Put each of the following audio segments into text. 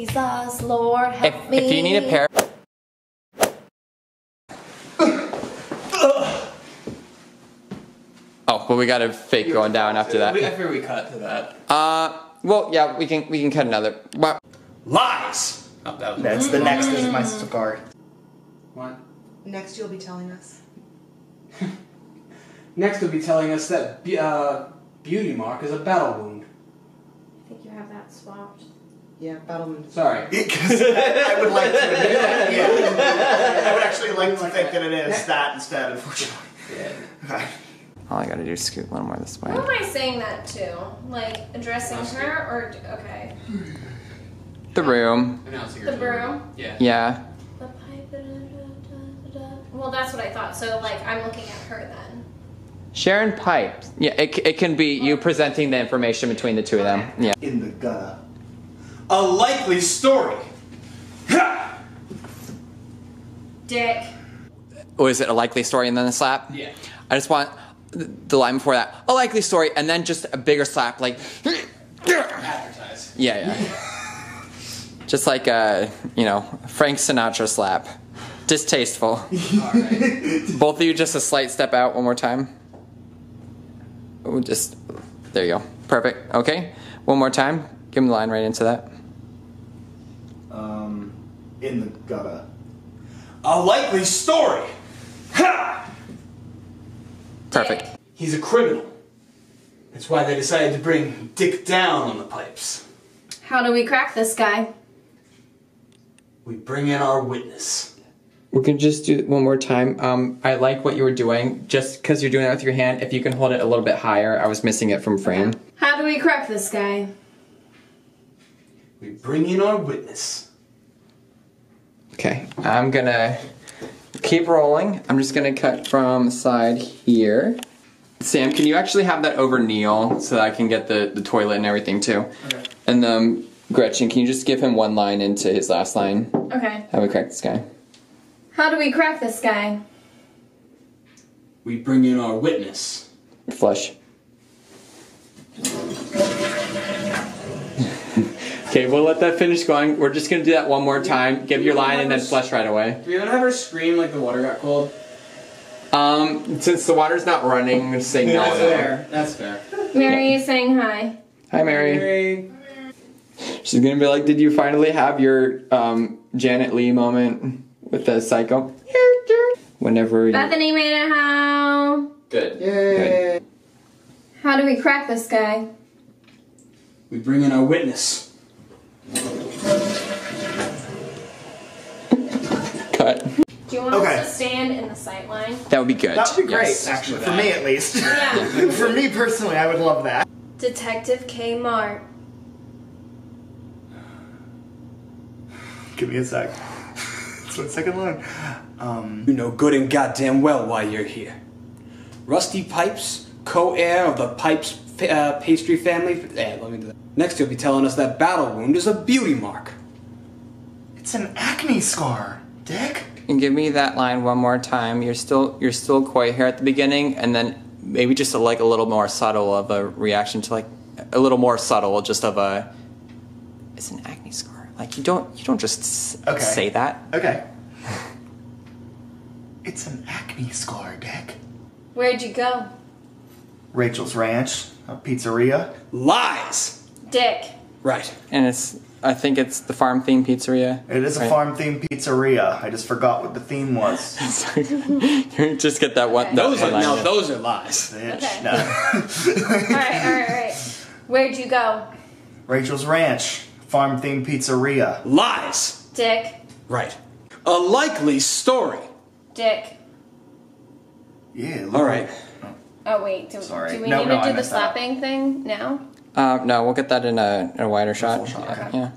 Jesus, Lord, help If, me. if you need a pair. Oh, well, we got a fake going down after We, I that. figure we cut to that. Uh, well, yeah, we can we can cut another. Well, Lies! Oh, that was That's the next is my cigar. What? Next, you'll be telling us. Next, you'll be telling us that uh, Beauty Mark is a battle wound. I think you have that swapped. Yeah, Battleman. Sorry. Because I would like to admit that. Yeah. I would actually like to think that it is that instead, unfortunately. Yeah. all I gotta do is scoot one more this way. Who am I saying that to? Like addressing her or okay? The room. Announcing The room? Yeah. Yeah. The pipe. da, da, da, da, da. Well, that's what I thought. So like I'm looking at her then. Sharon Pipes. Yeah, it, it can be you presenting the information between the two of them. Yeah. In the gutter. A likely story. Ha! Dick. Or is it a likely story and then a slap? Yeah. I just want the line before that. A likely story and then just a bigger slap, like. Advertise. Yeah, yeah. Just like a, you know, Frank Sinatra slap. Distasteful. Alright. Both of you just a slight step out one more time. Ooh, just there you go. Perfect. Okay. One more time. Give him the line right into that. In the gutter. A likely story. Ha! Perfect. He's a criminal. That's why they decided to bring Dick down on the pipes. How do we crack this guy? We bring in our witness. We can just do it one more time. Um, I like what you were doing. Just because you're doing that with your hand, if you can hold it a little bit higher, I was missing it from frame. How do we crack this guy? We bring in our witness. Okay, I'm gonna keep rolling. I'm just gonna cut from side here. Sam, can you actually have that over Neil so that I can get the, the toilet and everything too? Okay. And um, Gretchen, can you just give him one line into his last line? Okay. How do we crack this guy? How do we crack this guy? We bring in our witness. Flush. Okay, we'll let that finish going. We're just gonna do that one more time. Give your line and then flush right away. Do we want to have her scream like the water got cold? Um, since the water's not running, I'm just saying no. That's no. fair. That's fair. Mary is saying hi. Hi, Mary. Mary. She's gonna be like, "Did you finally have your um, Janet Leigh moment with the psycho?" Whenever you... Bethany made it how? good. Yay. How do we crack this guy? We bring in our witness. Cut. Do you want Okay. us to stand in the sight line? That would be good. That would be great, Yes. actually. For me, at least. Yeah. For me personally, I would love that. Detective K. Mart. Give me a sec. It's my second line. Um, You know good and goddamn well why you're here. Rusty Pipes, co-heir of the Pipes uh, pastry family. Eh, let me do that. Next, you'll be telling us that battle wound is a beauty mark. it's an acne scar, Dick. And give me that line one more time. You're still you're still coy here at the beginning, and then maybe just a, like a little more subtle of a reaction to like a little more subtle, just of a. It's an acne scar. Like you don't you don't just Okay. say that. Okay. It's an acne scar, Dick. Where'd you go? Rachel's Ranch, a pizzeria. Lies. Dick. Right. And it's I think it's the farm themed pizzeria. It is a farm themed pizzeria. I just forgot what the theme was. just get that one. that Those are line. now those are lies. Bitch. Okay. No. Alright, alright, alright. Where'd you go? Rachel's Ranch, farm themed pizzeria. Lies. Dick. Right. A likely story. Dick. Yeah. look All right. Oh wait, do, Sorry. do we No, need no, to I do the messed that slapping thing now? Uh, no, we'll get that in a, in a wider shot. shot, Yeah, okay. yeah.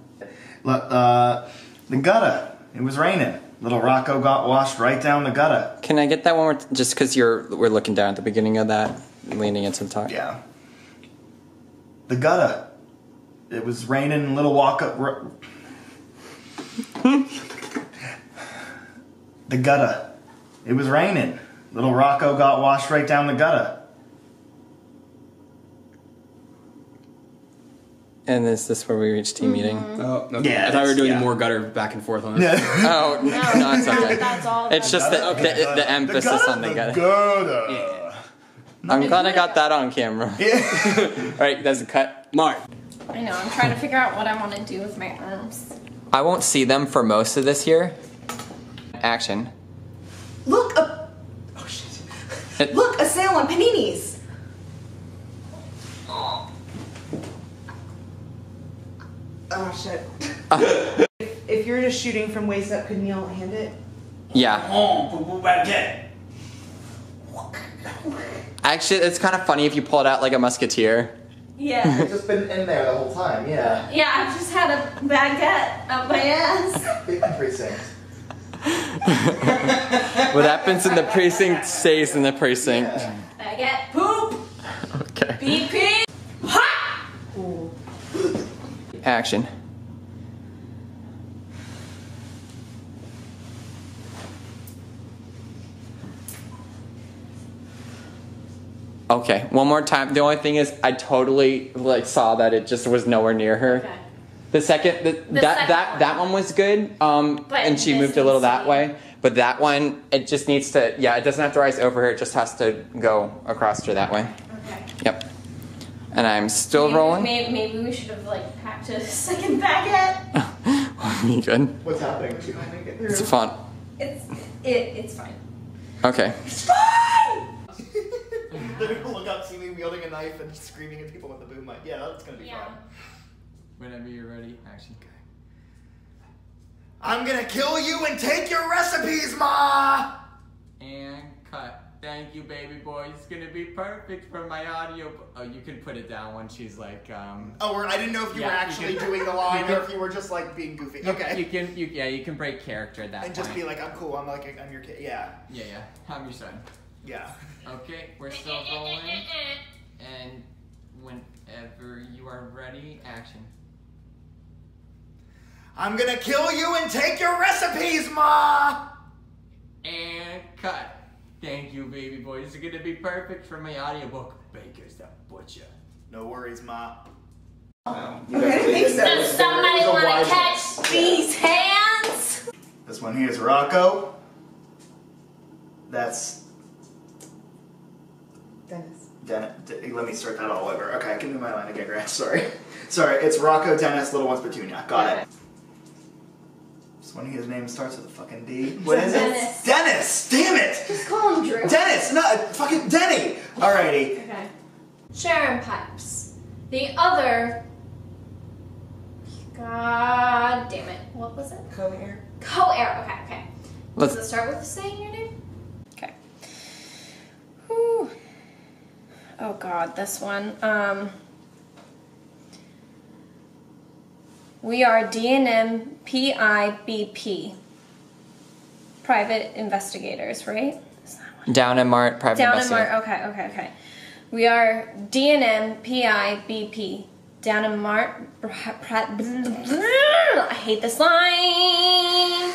Look, uh, the gutter. It was raining. Little Rocco got washed right down the gutter. Can I get that one more? T- just because you're we're looking down at the beginning of that, leaning into the top. Yeah. The gutter. It was raining. Little walk up. Ro- the gutter. It was raining. Little Rocco got washed right down the gutter. And is this where we reach team meeting? Mm-hmm. Oh, okay. Yeah, I thought we were doing yeah. more gutter back and forth on this. Oh no, no, it's okay. That's all. It's just the, the, the emphasis on the gutter. gutter. I'm glad I got that on camera. Yeah. All right, that's a cut. Mark. I know. I'm trying to figure out what I want to do with my arms. I won't see them for most of this year. Action. Look, a, oh shit. It- Look, a sale on paninis. Oh shit. Ah. if, if you're just shooting from waist up, could Neil hand it? Yeah. Oh. Actually, it's kind of funny if you pull it out like a musketeer. Yeah. It's just been in there the whole time, yeah. Yeah, I've just had a baguette up my ass. Big precinct. What happens in the precinct stays in the precinct. Baguette poop. Okay. BP. Ha! Action. Okay, one more time. The only thing is, I totally like saw that it just was nowhere near her. Okay. The second, the, that second that one. that one was good. Um, But and she moved a little that way. But that one, it just needs to. Yeah, it doesn't have to rise over her. It just has to go across her that way. Okay. Yep. And I'm still maybe, rolling. Maybe, maybe we should have like packed a second baguette. you good? What's happening? It's fun. It's it, it's fine. Okay. It's fine. They're gonna look up, see me wielding a knife and screaming at people with a boom mic. Yeah, that's gonna be Yeah. fun. Whenever you're ready, action. I'm gonna kill you and take your recipes, Ma! And cut. Thank you, baby boy. It's gonna be perfect for my audio. Oh, you can put it down when she's like, um. Oh, I didn't know if you Yeah, were you actually can- doing the line you or if you were just like being goofy. You, okay. You can, you, yeah, you can break character at that and point. just be like, I'm cool. I'm like, I'm your kid. Yeah, yeah, yeah. I'm your son. yeah. Okay, we're still rolling. And whenever you are ready, action. I'm gonna kill you and take your recipes, Ma! And cut. Thank you, baby boy. This is gonna be perfect for my audiobook. Baker's the butcher. No worries, Ma. Okay, I think so. Does somebody It was a want wise to catch these hands? This one here is Rocco. That's Dennis. Den- D- let me start that all over. Okay, I can do my line again, Grant. Sorry. Sorry, it's Rocco, Dennis, Little One's Petunia. Got it. This his name starts with a fucking D. What is Dennis. it? Dennis! Damn it! Just call him Drew. Dennis! No, uh, fucking Denny! Alrighty. Okay. Sharon Pipes. The other. God damn it. What was it? Co-heir. Co heir. Okay, okay. Let's- Does it start with saying your name? Okay. Whew. Oh god, this one. Um. We are DNM PIBP. Private investigators, right? Is that what Down and Mart, private down investigator. Mart. Okay, okay, okay. We are DNM PIBP. Down in Mart. I hate this line.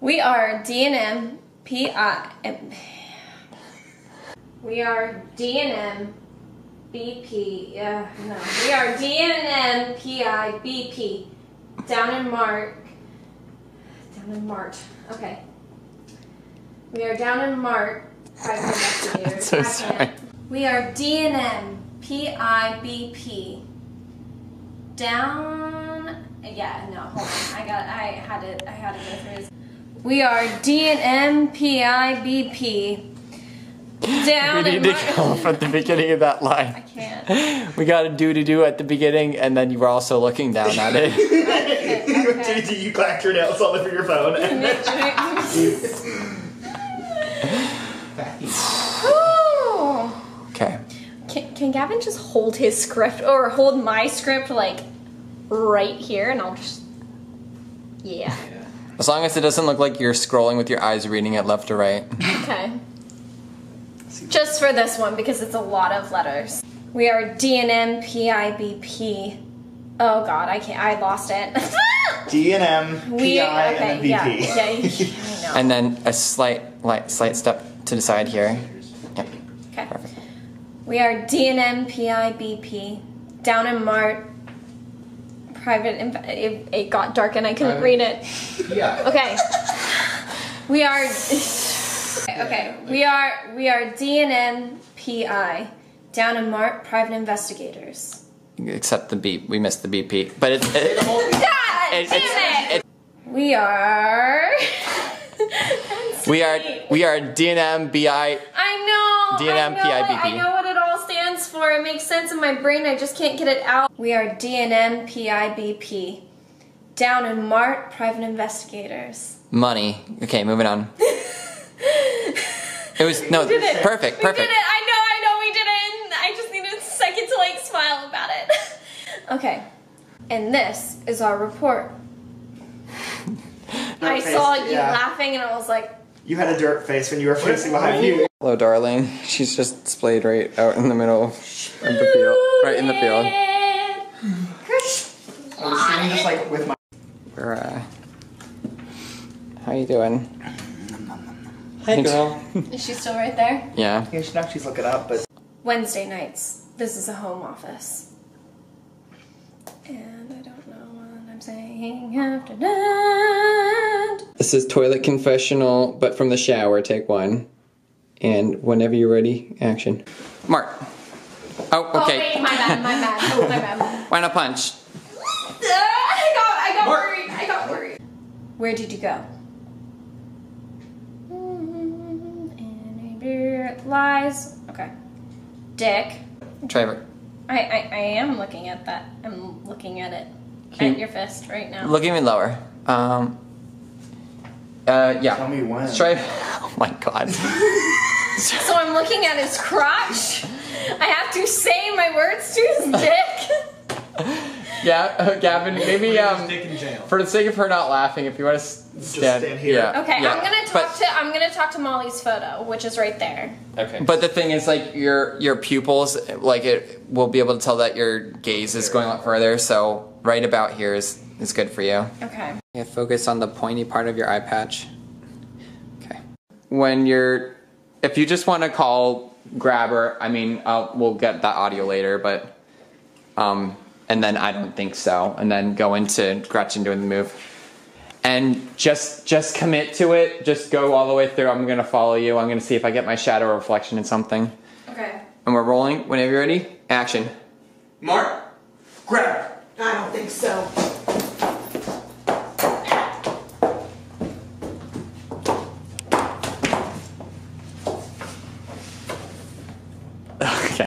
We are DNM PI. We are DNM BP. Yeah, no. We are DNM PIBP. Down in Mart. Down in Mart. Okay. We are down in Mart. Private investigators. so I sorry. We are DNM PIBP. Down. Yeah, no, hold on. I got. I had to. I had to go through. We are DNM PIBP. Down We in need to Mart. go from the beginning of that line. I line. can't. We got a do to do at the beginning, and then you were also looking down at it. Okay. you clacked your nails all over your phone. Okay. Can, can Gavin just hold his script or hold my script like right here and I'll just. Yeah. As long as it doesn't look like you're scrolling with your eyes reading it left to right. Okay. Just for this one because it's a lot of letters. We are DNM PIBP. Oh god, I can't. I lost it. D and we PI, okay, and then yeah, yeah, And then a slight, light, slight step to the side here. Yep. Okay. Perfect. We are DNM PIBP. Down in Mart, private. Inv- it, it got dark and I couldn't read it. Yeah. Okay. We are. Okay, we are we are DNM PI, Down and Mart Private Investigators. Except the beep. We missed the beep beep. But it's it, God it, damn it's- it! it- We are. we are we are DNM BI. I know. DNM I know, I know what it all stands for. It makes sense in my brain. I just can't get it out. We are DNMPIBP. Down and Mart Private Investigators. Money. Okay, moving on. It was no did it. perfect, We perfect. did it. I know. I know. We did it. And I just needed a second to like smile about it. okay. And this is our report. I face, saw you yeah. laughing, and I was like, You had a dirt face when you were facing behind you. Hello, darling. She's just splayed right out in the middle of the field, right in the field. I was sitting just like with my. We're, uh, how you doing? Hi, girl. Is she still right there? Yeah. Yeah, she's she's looking up, but Wednesday nights. This is a home office. And I don't know what I'm saying after that. This is toilet confessional, but from the shower. Take one, and whenever you're ready, action. Mark. Oh, Oh, okay. wait, my bad, my bad. Oh, my bad. Why not punch? I got, I got worried. I got worried. Where did you go? Lies. Okay. Dick. Trevor. I, I, I am looking at that. I'm looking at it. Can At your fist right now. Look at me lower. Um. Uh, yeah. tell me when. Try. Oh my god. So I'm looking at his crotch. I have to say my words to his dick. yeah, uh, Gavin. Maybe um, Dick in jail. for the sake of her not laughing, if you want to stand, stand here. Yeah. Okay, yeah. I'm gonna talk But- to I'm gonna talk to Molly's photo, which is right there. Okay. But the thing is, like your your pupils, like it will be able to tell that your gaze is going a lot further. So right about here is is good for you. Okay. Yeah, focus on the pointy part of your eye patch. Okay. When you're, if you just want to call grabber, I mean, I'll, we'll get that audio later, but, um, and then I don't think so, and then go into Gretchen doing the move, and just just commit to it. Just go all the way through. I'm gonna follow you. I'm gonna see if I get my shadow reflection in something, Okay. and we're rolling. Whenever you're ready, action. Mark, grab. I don't think so. Okay.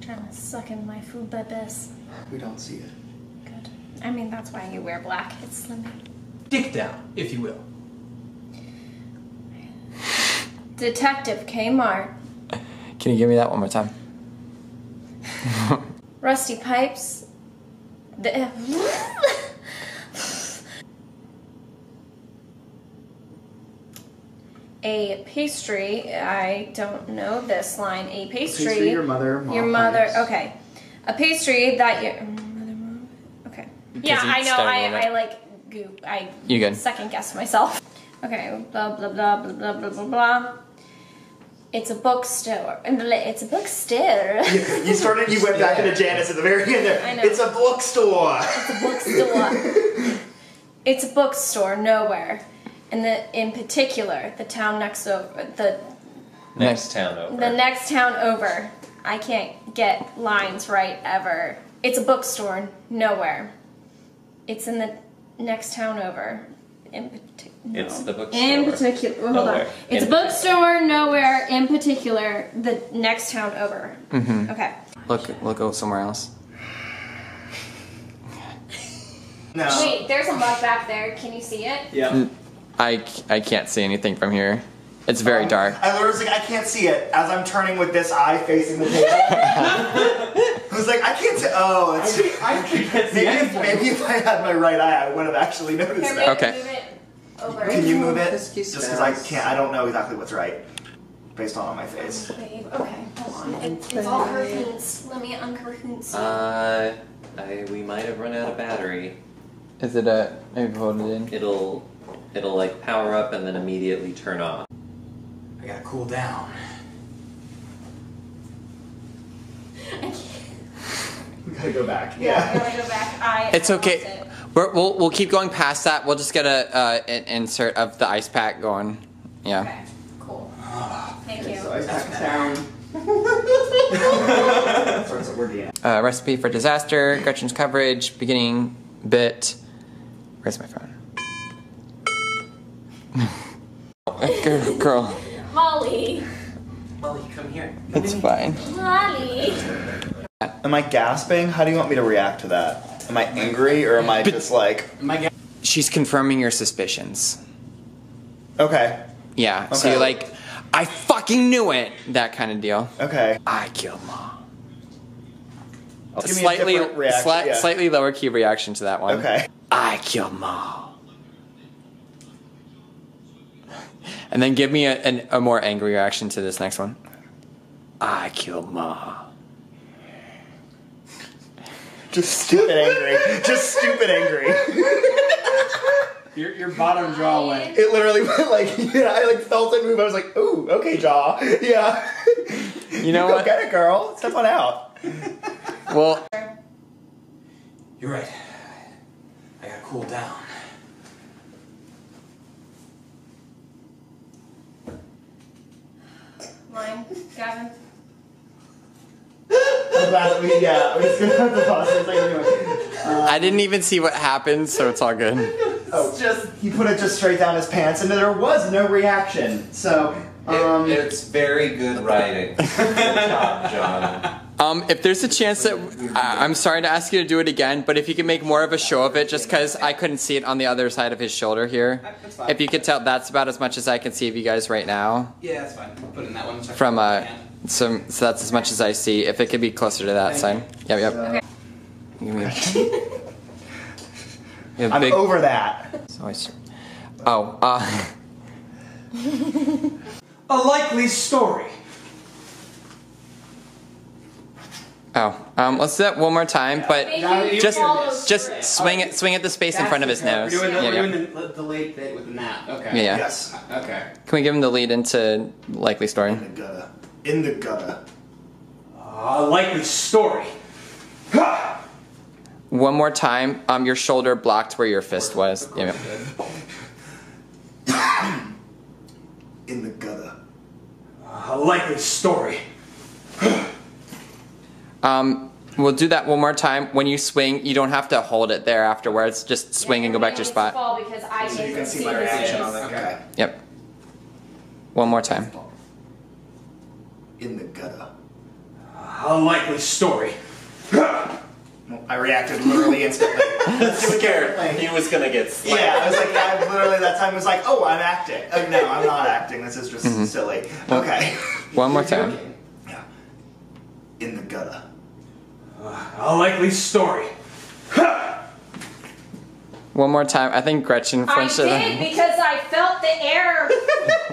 Trying to suck in my food bebes. We don't see it. Good. I mean that's why you wear black. It's slimming. Dick down, if you will. Detective Kmart. Can you give me that one more time? Rusty Pipes. The, a pastry. I don't know this line. A pastry. Pastry, your mother, Your mother. pipes. Okay. A pastry that your mm, mother. mom- Okay. Yeah, you I know. started I. I like goop. I You good? second guess myself. Okay. Blah blah blah blah blah blah blah blah. It's a bookstore. It's a bookstore. You started. You went back into Janice at the very end there. I know. It's a bookstore. It's a bookstore. it's a bookstore nowhere. And the in particular, the town next over the Next town over. the next town over. I can't get lines right ever. It's a bookstore nowhere. It's in the next town over. In partic- no. It's the bookstore. In particular, hold on. It's In a bookstore nowhere. In particular, the next town over. Mm-hmm. Okay. Look, look go somewhere else. No. Wait, there's a mug back there. Can you see it? Yeah. I, I can't see anything from here. It's very dark. I literally was like, I can't see it as I'm turning with this eye facing the table. I was like, I can't see. Oh, it's. I can't see Maybe if, maybe if I had my right eye, I would have actually noticed Here, that. move, Okay. move it over. Can you move it? Pesky Just because I can't, I don't know exactly what's right, based on my face. Babe, okay, hold on. It's all cartoons. Let me uncurtoons. Uh, I, we might have run out of battery. Is it a? Maybe hold it in. It'll, it'll like power up and then immediately turn off. I gotta cool down. we gotta go back. I Yeah. gotta go back. I. It's okay. it. We're, we'll we'll keep going past that. We'll just get a uh, an insert of the ice pack going. Yeah. Okay. Cool. Thank you. So ice pack down. Starts at. Uh, recipe for disaster. Gretchen's coverage. Beginning bit. Where's my phone? girl, girl, Molly. Molly, come here. it's fine. Molly. Am I gasping? How do you want me to react to that? Am I angry or am I But- just like, My guy. She's confirming your suspicions. okay, Yeah. So you're like, I fucking knew it. That kind of deal. okay. I killed mom. A a slightly, sli- yeah. slightly lower key reaction to that one. Okay. I killed mom. And then give me a, an, a more angry reaction to this next one. I killed mom. Just stupid angry. Just stupid angry. Your, your bottom jaw went. It literally went like, yeah, I like felt it move. I was like, ooh, okay, jaw. Yeah. You know Go what? get it, girl. Step on out. Well, You're right. I gotta cool down. Mine. Gavin. I'm glad that we, yeah, we're just gonna have to pause this like, anyway. I didn't even see what happened, so it's all good. Oh, just, he put it just straight down his pants and there was no reaction. So, um, It- it's very good writing. Good job, John. Um, if there's a chance that I I'm sorry to ask you to do it again, but if you can make more of a show of it, just because I couldn't see it on the other side of his shoulder here. If you could tell, that's about as much as I can see of you guys right now. Yeah, that's fine. Put in that one. so I From uh, can- so, so that's as much as I see. If it could be closer to that sign. Yep, yep. Okay. Give me a- You have I'm big- over that. so I s- Oh, uh, A likely story. oh. Um, let's do that one more time, but Make Now you you just just through. swing it, swing at the space in front of his nose. We're doing, the, Yeah, we're yeah. doing the, the late bit with the nap. Okay. Yeah, yeah. Yes. Okay. Can we give him the lead into likely story? In the gutter. In the gutter. A likely story. Ha! One more time. Um, your shoulder blocked where your fist was. Yeah, yeah. In the gutter. A likely story. Um, we'll do that one more time. When you swing, you don't have to hold it there afterwards. Just swing and go back to your spot. Fall because I So you can see my reaction on that. Okay. Yep. One more time. In the gutter. A likely story. Well, I reacted literally instantly. Let's do it Scared. differently. He was gonna get slapped. Yeah, I was like, I literally that time was like, oh, I'm acting. Oh, no, I'm not acting. This is just mm-hmm. silly. Oh. Okay. One more time. Yeah. In the gutter. A likely story. One more time. I think Gretchen I did because I felt the air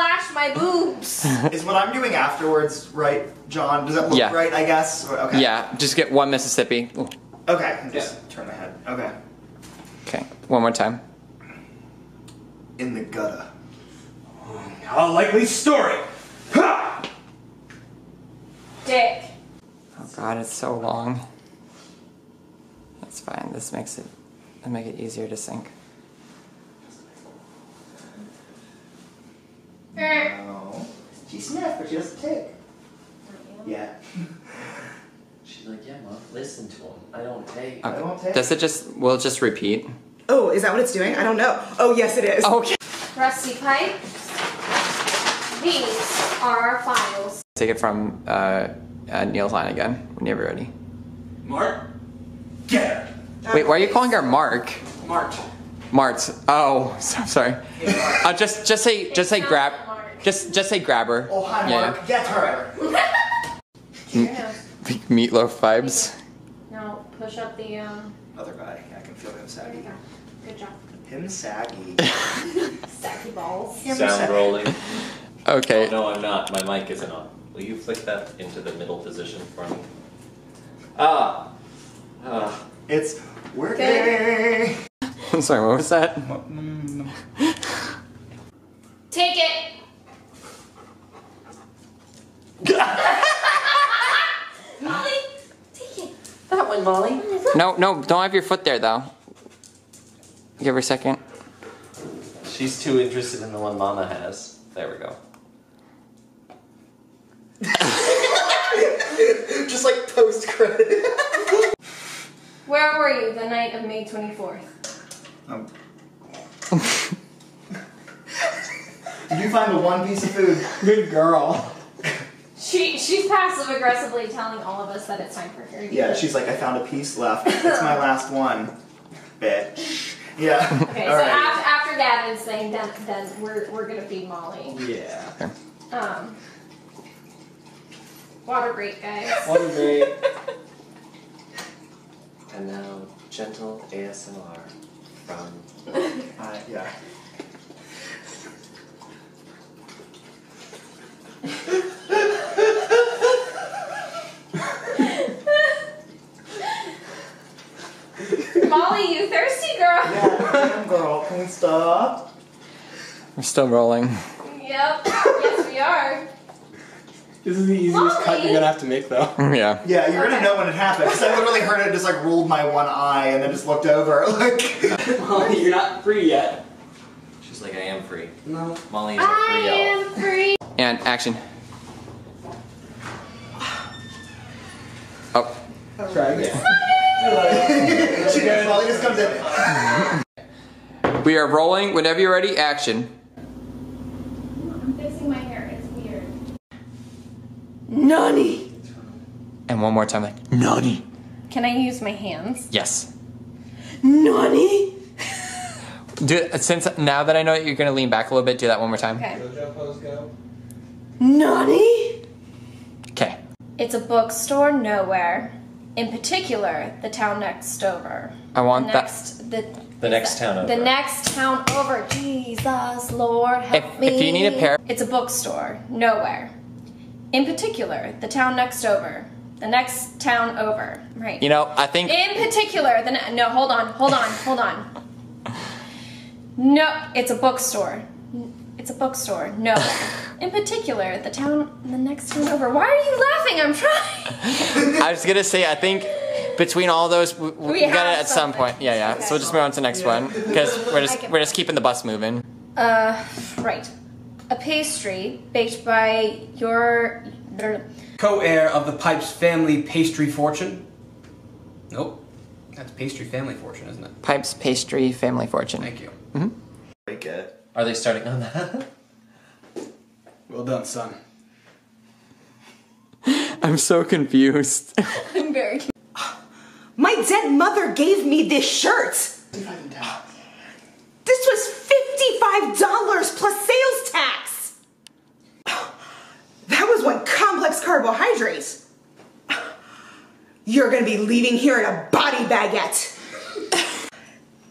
flash my boobs. Is what I'm doing afterwards right, John? Does that look Yeah. right? I guess. Okay. Yeah, just get one Mississippi. Ooh. Okay. and Just turn my head. Okay. Okay, one more time. In the gutter. A likely story. Ha! Dick. Oh god, it's so long. That's fine. This makes it, it'll make it easier to sync. No. She sniffed, but she doesn't tick. Yeah. She's like, yeah, mom, listen to him. I don't take. I won't take. Does it just? Will it just repeat? Oh, is that what it's doing? I don't know. Oh, yes, it is. Okay. Rusty pipes. These are our files. Take it from uh, uh, Neil's line again whenever you're ready. Mark. Get her. Wait, why are you calling her Mark? Mark. Mart. Oh, so, sorry. Uh, just just say just say grab. Just just say grab her. Oh, hi, Yeah. Mark. Get her. Your nose. Meatloaf vibes. No, push up the um. Other guy. I can feel him There you saggy. go. Good job. Him saggy. Sacky balls. Sound rolling. Okay. Oh, no, I'm not. My mic isn't on. Will you flick that into the middle position for me? Ah. Ah. It's working. I'm sorry. What was that? Take it. Molly, take it. That one, Molly. No, no, don't have your foot there though. Give her a second. She's too interested in the one Mama has. There we go. Just like post credit. Where were you the night of May 24th? Um. Did you find the one piece of food? Good girl. She she's passive aggressively telling all of us that it's time for her. to Yeah, she's like, I found a piece left. It's my last one. Bitch. Yeah. Okay, so Alright. after, after Gavin's thing, then then we're we're gonna feed Molly. Yeah. Um, water break, guys. Water break. And now, gentle ASMR from. Uh, yeah. Molly, you thirsty girl? Yeah, damn girl, can we stop? We're still rolling. Yep. Yes, we are. This is the easiest cut you're gonna have to make though. Yeah. Yeah, you're gonna know when it happened because I literally heard it just like rolled my one eye and then just looked over like. Molly, you're not free yet. She's like, I am free. No. Molly is a I free elf. am free. And action. Oh, Try again. she Molly just comes in. we are rolling. Whenever you're ready, action. I'm fixing my hair. It's weird. Nani. And one more time, like nani. Can I use my hands? Yes. Nani. Do since now that I know that you're gonna lean back a little bit. Do that one more time. Okay. Go. Nani. Okay. It's a bookstore nowhere. In particular, the town next over. I want the that- next, The, The next town over. The next town over. Jesus, Lord, help If- me. if you need a pair- It's a bookstore nowhere. In particular, the town next over. The next town over. Right. You know, I think In particular, the ne- no, hold on, hold on, hold on. No, it's a bookstore. It's a bookstore. No. In particular, the town, the next town over. Why are you laughing? I'm trying. I was gonna say I think between all those we, we, We got it at some point. Yeah, yeah. Okay. So we'll just move on to the next one because we're just we're just keeping the bus moving. Uh, right. A pastry baked by your. Co-heir of the Pipes family pastry fortune. Nope. That's pastry family fortune, isn't it? Pipes, pastry, family fortune. Thank you. Mm-hmm. Break it. Are they starting on that? Well done, son. I'm so confused. I'm very. My dead mother gave me this shirt. This was $55 plus sales tax. That was one complex carbohydrate. You're gonna be leaving here in a body baguette.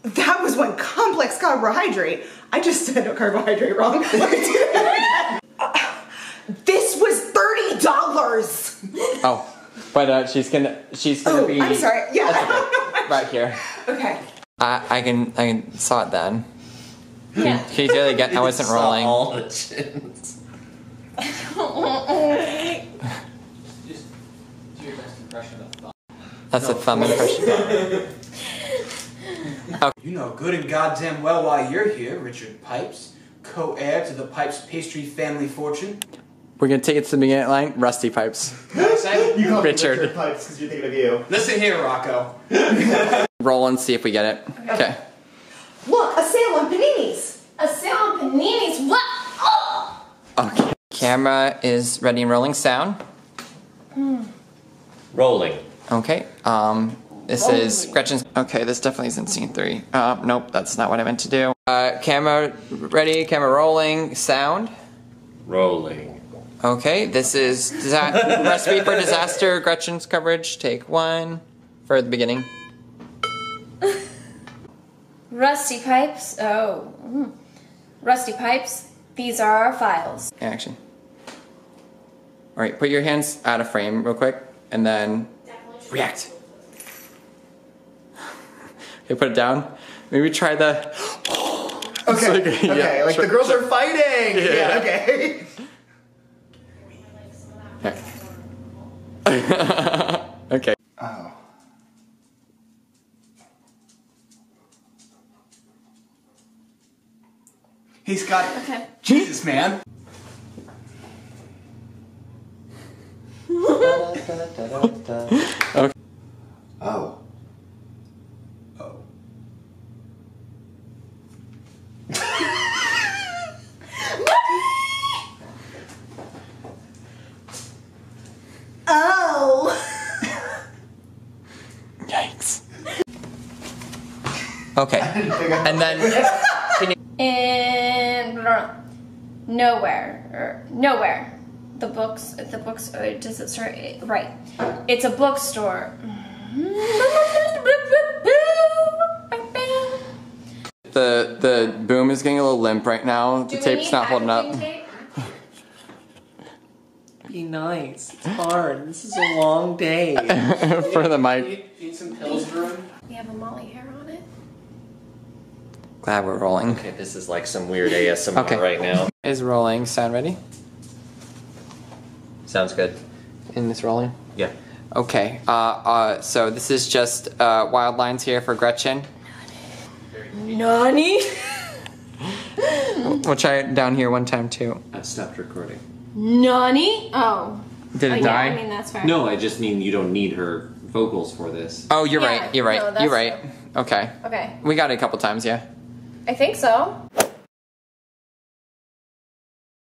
That was one complex carbohydrate. I just said a carbohydrate wrong. Let me do that again. This was $30. oh, but uh, she's gonna she's gonna Oh, be. I'm sorry. Yeah. Right here. okay. I I can I can saw it then. Yeah. Can you really get? I wasn't Saw rolling. All the. Just do your best impression of thought. That's a thumb impression. You know good and goddamn well why you're here, Richard Pipes, co-heir to the Pipes pastry family fortune. We're gonna take it to the beginning line. Rusty pipes. You call me Richard. Richard Pipes because you're thinking of you. Listen here, Rocco. Roll and see if we get it. Okay. Look, a sale on paninis. A sale on paninis. What? Oh! Okay. Camera is ready and rolling. Sound. Rolling. Okay. Um, this is Gretchen's. Okay, this definitely isn't scene three. Uh, nope, that's not what I meant to do. Uh, camera ready. Camera rolling. Sound. Rolling. Okay, this is disa- recipe for disaster. Gretchen's coverage. Take one for the beginning. Rusty pipes. Oh. mm. Rusty pipes. These are our files. Action. All right, put your hands out of frame real quick and then react. okay, put it down. Maybe try the. okay. Like, okay. Like sure, the girls sure. are fighting. Yeah. yeah okay. okay. Oh. He's got. Okay. Jesus, man. Oh. Oh. Oh. Yikes. Okay. And then and. nowhere or nowhere. The books. The books. uh, Does it start right? It's a bookstore. the the boom is getting a little limp right now. The Do we tape's not holding up. tape? Be nice. It's hard. This is a long day. For the mic. Need, need some pills, Varun? We have a Molly hair on it. Glad we're rolling. okay, this is like some weird ASMR Okay. right now. Is rolling. Sound ready? Sounds good. In this rolling. Yeah. Okay. Uh, uh, so this is just uh, wild lines here for Gretchen. Nani? We'll try it down here one time too. I stopped recording. Nani? Oh. Did oh, it yeah, die? I mean that's fair. No, I just mean you don't need her vocals for this. Oh, you're Yeah, right. You're right. no, you're right. Okay. Okay. We got it a couple times, yeah. I think so.